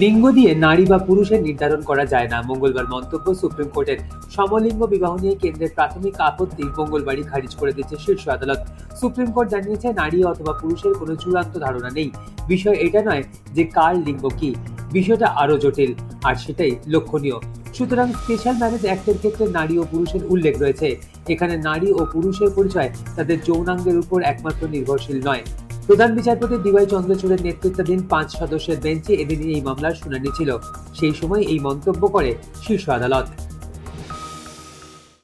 লিঙ্গ দিয়ে নারী বা পুরুষের নির্ধারণ করা যায় না। মঙ্গলবার মন্তব্য সুপ্রিম কোর্টের সমলিঙ্গ বিবাহ নিয়ে কেন্দ্রের প্রাথমিক আপত্তি মঙ্গলবারই খারিজ করে দিয়েছে শীর্ষ আদালত। সুপ্রিম কোর্ট জানিয়েছে, নারী অথবা পুরুষের কোনো চূড়ান্ত ধারণা নেই। বিষয় এটা নয় যে কার লিঙ্গ কি। বিষয়টা আরও জটিল, আর সেটাই লক্ষণীয়। সুতরাং স্পেশাল ম্যারেজ অ্যাক্টের ক্ষেত্রে নারী ও পুরুষের উল্লেখ রয়েছে। এখানে নারী ও পুরুষের পরিচয় তাদের যৌনাঙ্গের উপর একমাত্র নির্ভরশীল নয়। প্রধান বিচারপতি ডিওয়াই চন্দ্রচূড়ের নেতৃত্বাধীন পাঁচ সদস্যের বেঞ্চে এদিন এই মামলার শুনানি ছিল। সেই সময় এই মন্তব্য করে শীর্ষ আদালত।